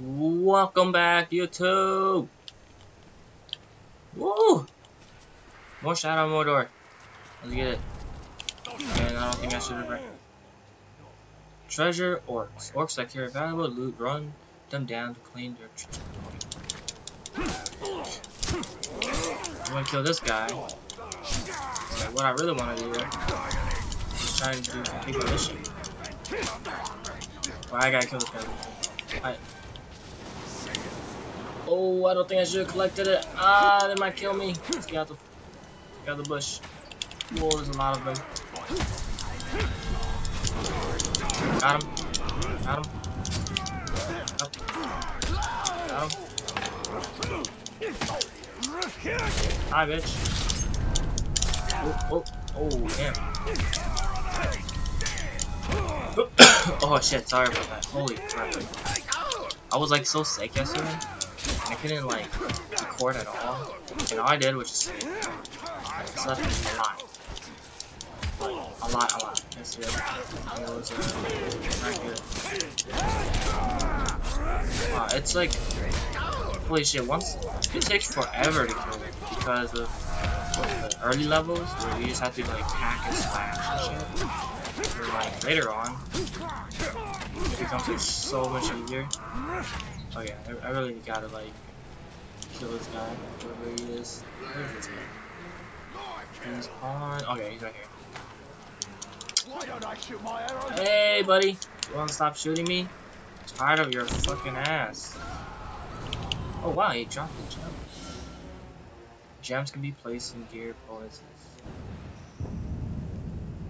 Welcome back, YouTube! Woo! More Shadow Mordor. Let's get it. And I don't think I should have. Treasure orcs. Orcs that carry valuable loot run them down to claim their treasure. I'm gonna kill this guy. What I really want to do is try and do complete mission. Well, I gotta kill this guy. I, Oh, I don't think I should have collected it. Ah, they might kill me. Let's get out the, get out the bush. Whoa, there's a lot of them. Got him. Got him. Got him. Hi, bitch. Oh, oh, oh, damn. oh shit, sorry about that. Holy crap. I was like so sick yesterday. I couldn't like record at all. And all I did was just I a lot. Like, a lot, a lot. And it was uh, not good. Wow, it's like holy shit, once it takes forever to kill it because of the early levels where you just have to like hack and slash and shit. Or like later on it becomes like so much easier. Oh yeah, I, I really gotta like kill this guy, whoever he is. Where's this guy? He's on. Okay, he's right here. Why don't I shoot my arrows? Hey, buddy, you wanna stop shooting me? I'm tired of your fucking ass. Oh wow, he dropped the gem. Gems can be placed in gear policies.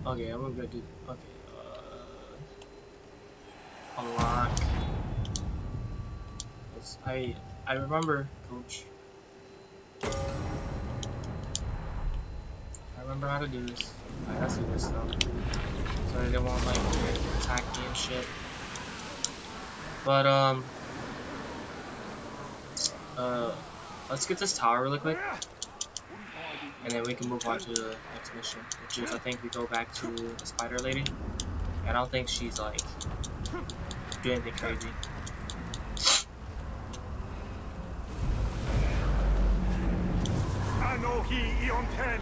Okay, I'm gonna go do. Okay, uh, unlock. I I remember, Coach. I remember how to do this. I have to do this though, so they won't like attack me and shit. But um, uh, let's get this tower really quick, and then we can move on to the next mission, which is I think we go back to the spider lady. I don't think she's like doing anything crazy. Anohi Ionten!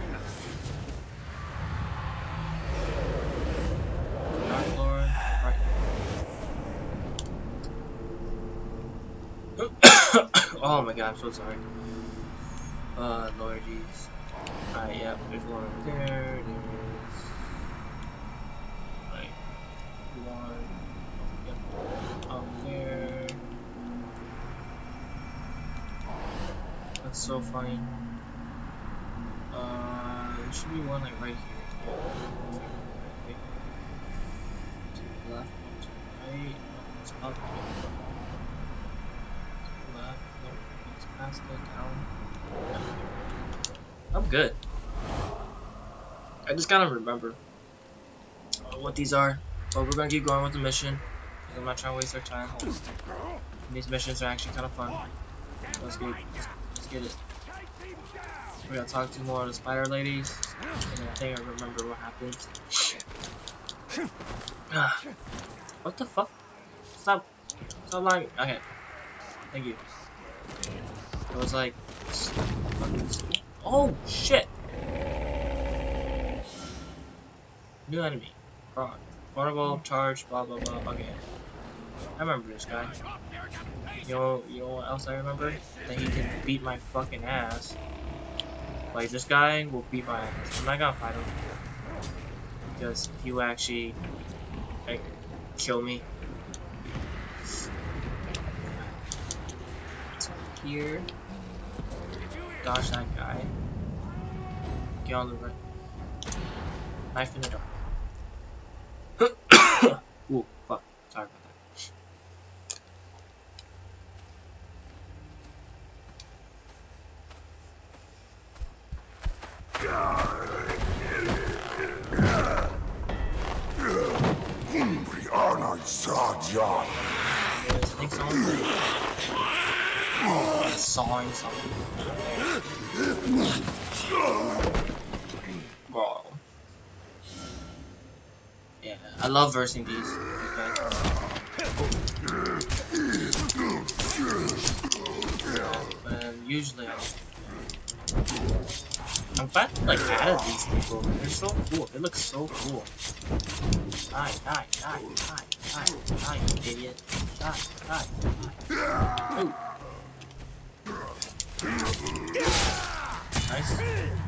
Dark Lord, right. oh my god, I'm so sorry. Uh, Lord jeez. Alright, yep, there's one over there, there's... Like, one... Yep, up there... That's so funny. There should be one like right here. To the left, no, to the right, it's up. To the left, no, it's past it, down. I'm good. I just gotta remember uh, what these are, but we're gonna keep going with the mission. I'm not trying to waste our time. These missions are actually kind of fun. Let's get, let's get it. We gotta talk to more of the spider ladies. And I think I remember what happened. what the fuck? Stop. Stop lying. Okay. Thank you. It was like. Oh shit! New enemy. Frog. Vulnerable, charge, blah blah blah. Okay. I remember this guy. You know, you know what else I remember? That he can beat my fucking ass. Like, this guy will beat my oh ass. I'm not gonna fight him. Because he will actually, like, kill me. Here. Dodge that guy. Get on the right. Knife in the dark. Ooh, fuck. Sorry about that. Brianna Sadyan! Snakes on sawing something. Bro. Yeah, I love versing these. Okay. usually I'm I'm glad they like added these people. They're so cool. They look so cool. Die, die, die, die, die, die, idiot. Nice.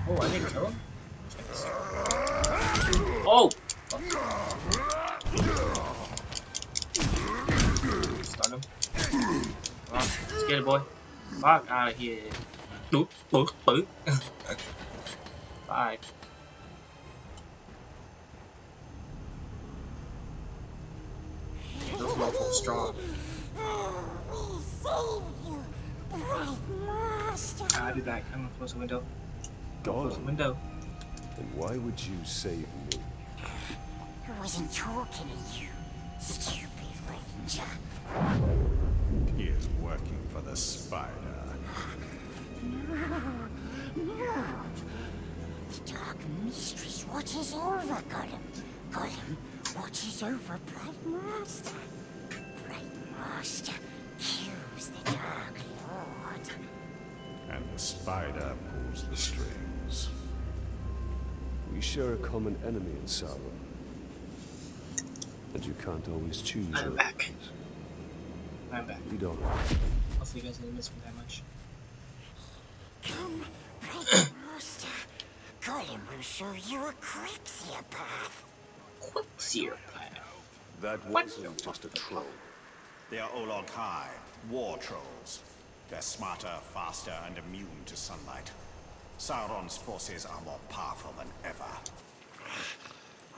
Oh, I didn't kill him? Oh! Fuck. Stun him. Come on, let's get it, boy. Fuck out of here. Boop, boop, boop. Bye. Those motherfuckers strong. I'll be back. I'm gonna close the window. Close the window. then why would you save me? I wasn't talking to you, stupid ranger. He is working for the spider. No. The Dark Mistress watches over Gollum. Gollum watches over Bright Master. Bright Master kills the Dark Lord. And the spider pulls the strings. We share a common enemy in Sauron. And you can't always choose I'm your back. enemies. I'm back. You don't. Hopefully you guys didn't miss me that much. Come, Bright Master. Gollum will show you a Crixia path. Quickseer plan. That wasn't just a troll. They are Olog-hai, war trolls. They're smarter, faster, and immune to sunlight. Sauron's forces are more powerful than ever.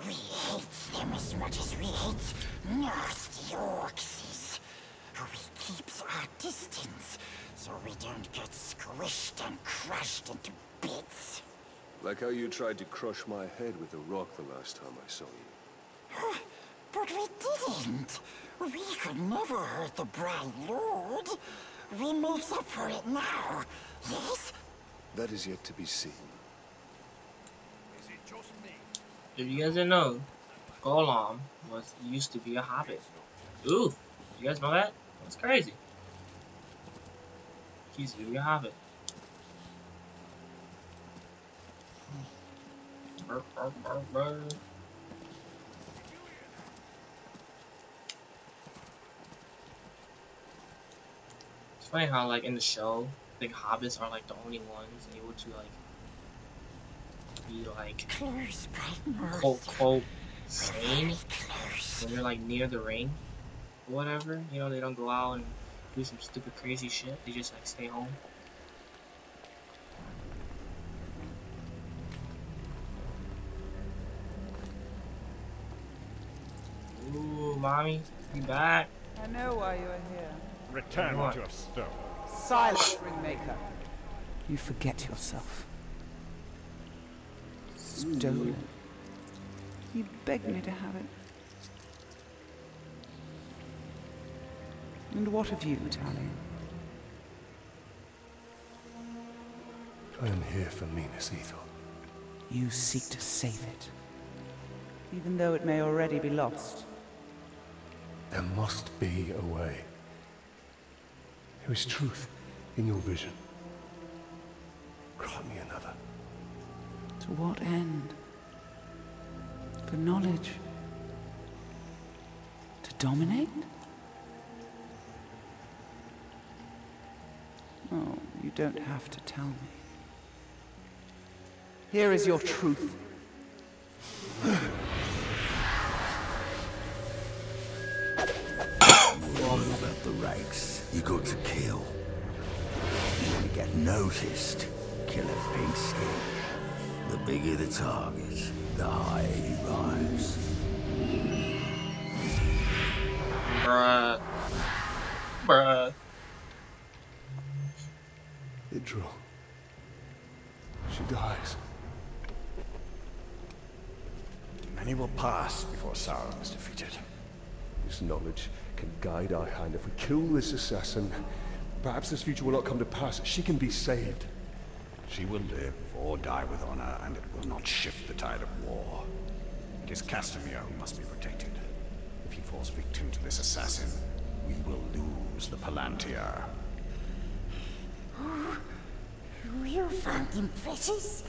We hate them as much as we hate nasty orcs. We keeps our distance so we don't get squished and crushed into bits. Like how you tried to crush my head with a rock the last time I saw you. But we didn't. We could never hurt the Bright Lord. We makes up for it now. Yes? That is yet to be seen. If you guys didn't know, Gollum was used to be a hobbit. Ooh, you guys know that? That's crazy. He used to be a hobbit. Burr, burr, burr, funny how, like, in the show, I think hobbits are, like, the only ones able to, like, be, like, Close, quote, quote, sane when they're like near the ring or whatever. You know, they don't go out and do some stupid crazy shit. They just like stay home. Ooh, mommy, you back? I know why you are here. Return What? what you have stolen. Silence, Ringmaker. You forget yourself. Stolen. Mm. You begged me to have it. And what of you, Talion? I am here for Minas Ithil. You seek to save it. Even though it may already be lost. There must be a way. There is truth in your vision. Grant me another. To what end? For knowledge? To dominate? Oh, you don't have to tell me. Here is your truth. You got to kill. You want to get noticed. Kill a pink skin. The bigger the target, the higher you rise. Bruh. Bruh. Idril. She dies. Many will pass before Sauron is defeated. This knowledge can guide our hand. If we kill this assassin, perhaps this future will not come to pass. She can be saved. She will live or die with honor, and it will not shift the tide of war. It is Castamir who must be protected. If he falls victim to this assassin, we will lose the Palantir. You found him precious?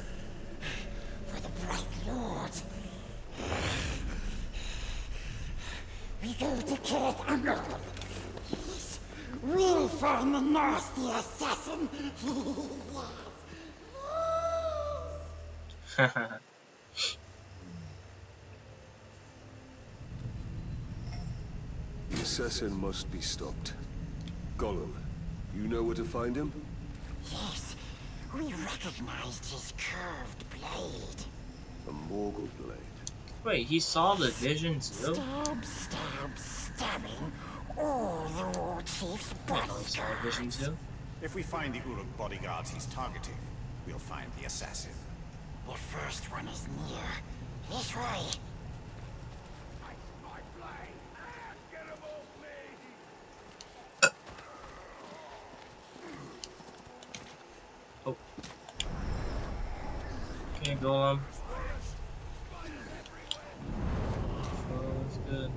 For the Bright Lord. We go to Cirith Ungol. Yes, we'll find the nasty assassin. The assassin must be stopped. Gollum, you know where to find him? yes, we recognized his curved blade. A Morgul blade. Wait, he saw the vision too? Stab, stab, stabbing all the War Chief's oh, He saw a vision bodyguards. too? If we find the Uruk bodyguards he's targeting, we'll find the assassin. The first one is near. This way. Okay, oh. Gollum. Um? Oh, that's good.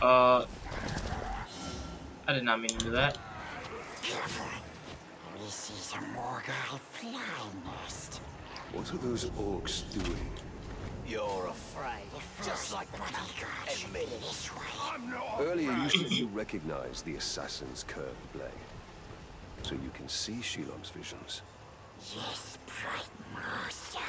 Uh, I did not mean to do that. Careful. We see some Morgai fly nest. What are those orcs doing? You're afraid, The just like the bodyguard should be me. this way. Earlier you said you recognized the assassin's curved blade. So you can see Shelob's visions. Yes, Bright Master.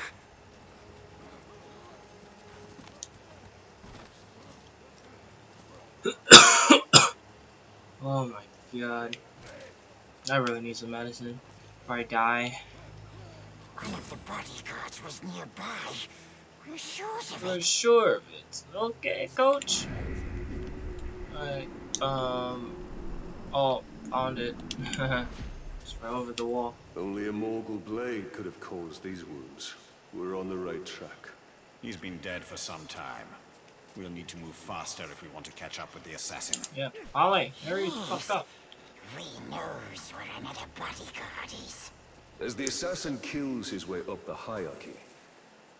Oh my god. I really need some medicine. Or I die. One of the bodyguards was nearby. We're sure of For it. sure of it. Okay, coach. Alright, um. Oh, found it. Just right over the wall. Only a Morgul blade could have caused these wounds. We're on the right track. He's been dead for some time. We'll need to move faster if we want to catch up with the assassin. Yeah, Ollie, hurry the fuck up. We knows where another bodyguard is. As the assassin kills his way up the hierarchy,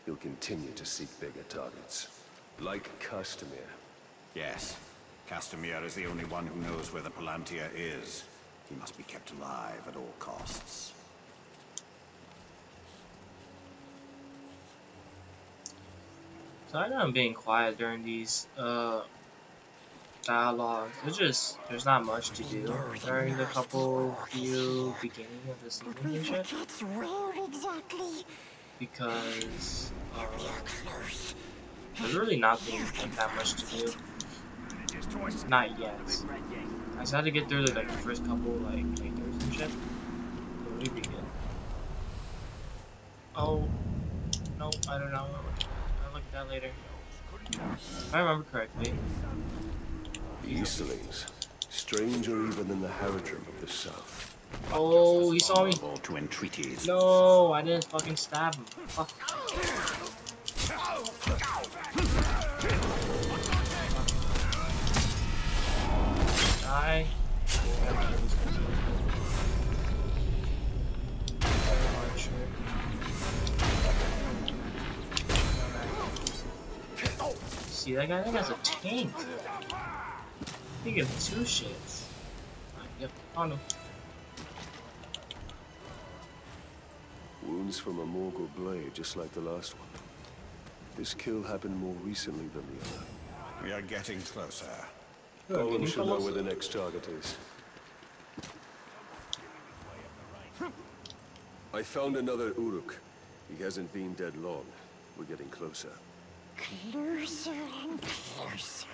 he'll continue to seek bigger targets. Like Castamir. Yes. Castamir is the only one who knows where the Palantir is. He must be kept alive at all costs. So I know I'm being quiet during these uh dialogues. It's just there's not much to do during the couple few beginning of the season We because uh, there's really not being that much to do. Not yet. I just had to get through the, like the first couple like playthroughs and shit. So we'd be good. Oh no, I don't know. I'll look at that later. If I remember correctly. The Easterlings. Stranger even than the Haradrim of the South. Oh, he saw me. Vulnerable to entreaties. No, I didn't fucking stab him. Fuck. See that guy? That guy's a tank. He gives two shits. Alright, Yep, on him. Wounds from a Morgul blade, just like the last one. This kill happened more recently than the other. We are getting closer. Good, Gollum getting should know where the next target is. I found another Uruk. He hasn't been dead long. We're getting closer. Closer and closer.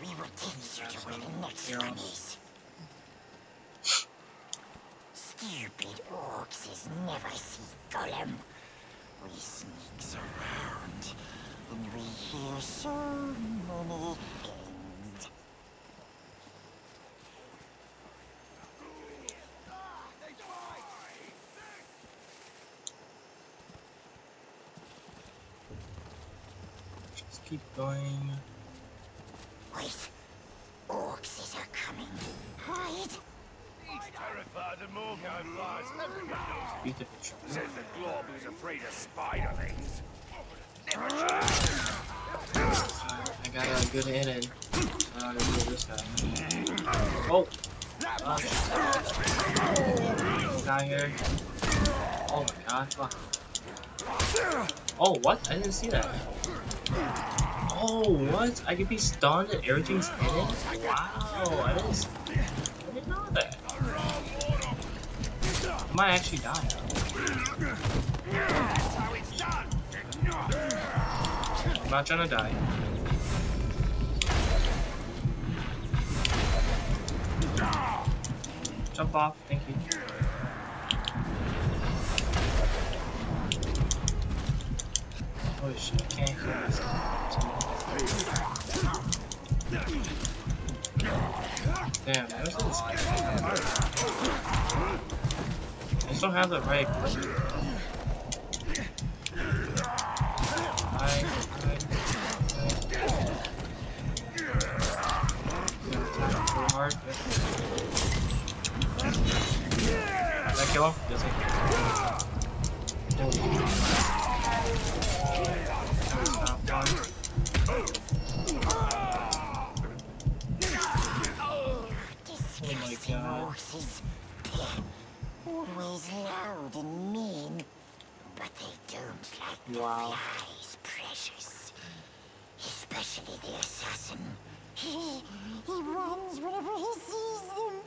We will take you to where the next Yeah. one is. Stupid orcs is never see Gollum. We sneaks around, and we hear so many keep going. Wait, orcs are coming. Hide. He's terrified of Morgai flies. Everyone knows Beat the picture. Says the glob who's afraid of spiderlings. I got a good hit in. Uh, this guy. Oh! Gosh. This guy here. Oh my god, fuck. Oh, what? I didn't see that. Oh, what? I could be stunned and everything's in it? Wow, I didn't, I didn't know that. I might actually die. I'm not trying to die. Jump off, thank you. Holy shit, I can't heal myself. Damn, this? I just don't have the right. I, I, I. Kill him? Yes, I not Wow. the flies, precious. Especially the assassin. He, he runs whenever he sees them.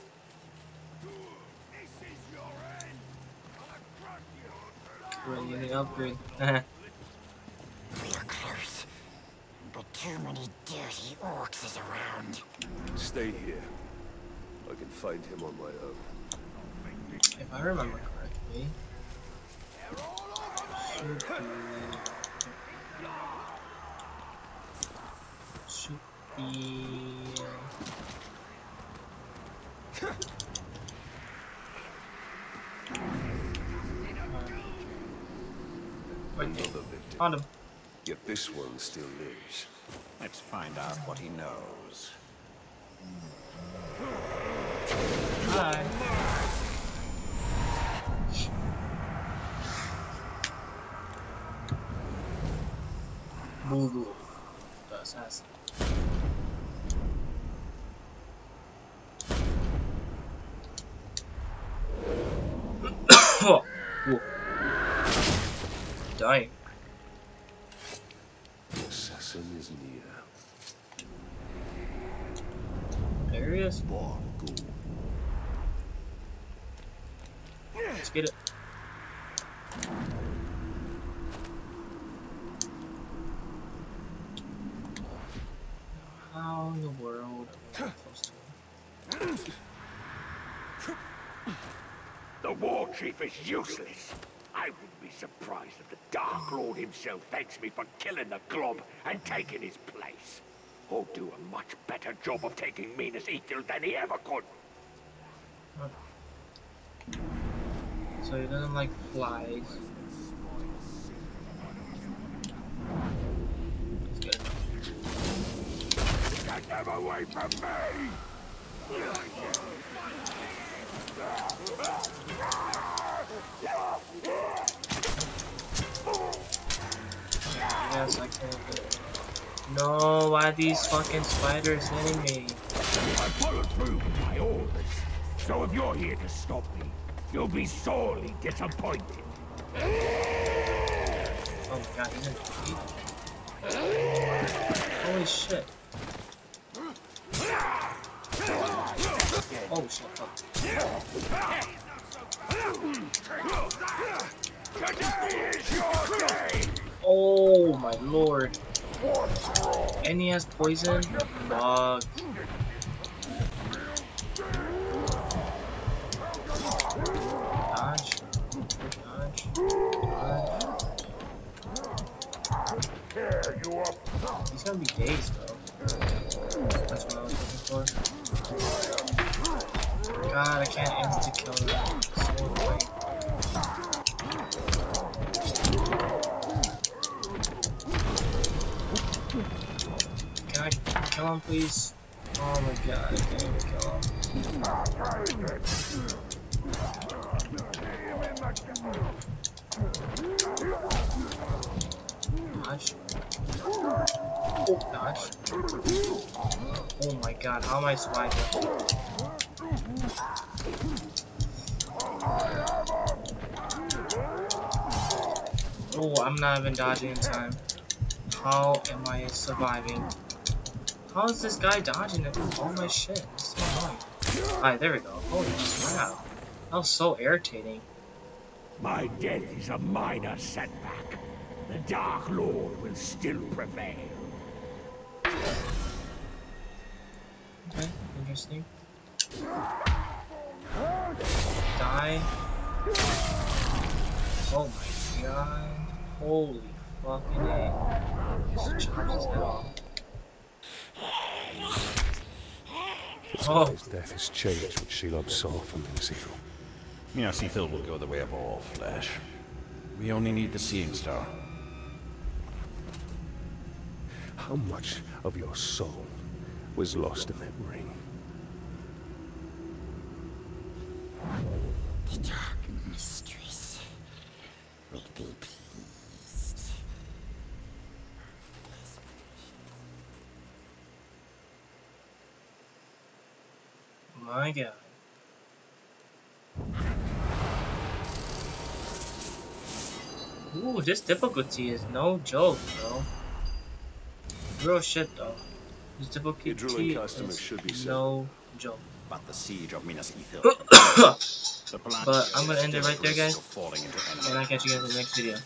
Really, any upgrade? We're close. But too many dirty orcs is around. Stay here. I can find him on my own. if I remember correctly. Should be. Should be. Wait, Another victim. found him. Yet this one still lives. Let's find out what he knows. Hi. Assassin. oh, whoa. Dying. The assassin is near. There he is. Let's get it. How in the world am I supposed to? The war chief is useless. I wouldn't be surprised if the Dark Lord himself thanks me for killing the Glob and taking his place. He'll do a much better job of taking Minas Ithil than he ever could. So he doesn't like flies. Let's get it. Get them away from me! Yes, I can. No, why are these fucking spiders hitting me? I followed through with my orders. So if you're here to stop me, you'll be sorely disappointed. Oh my god, he's in Holy shit. Oh shit, fuck. Oh my lord. And he has poison? Fuck. He's gonna be dazed, bro. That's what I was looking for. God, I can't insta kill that. So annoying. Can I kill him, please? Oh my god, I can't even kill him. Gosh. Dodge. Oh my god, how am I surviving? I'm not even dodging in time. How am I surviving? How is this guy dodging it? all my shit? It's so annoying. Alright, there we go. Holy crap. That was so irritating. My death is a minor setback. The Dark Lord will still prevail. Okay, interesting. Die. Oh my god. Holy fucking A. Just charge his head. Oh, His death has changed what Shelob saw from Lucifer. Merseyfield will go the way of all flesh. We only need the Seeing Star. How much of your soul was lost in that ring? The Dark Mistress will be my god. Ooh, this difficulty is no joke, bro. Real shit, though. This difficulty is should be no joke. But the siege of Minas Ithil. but I'm gonna end it right there, guys. Falling into enemy And I'll catch you guys in the next video.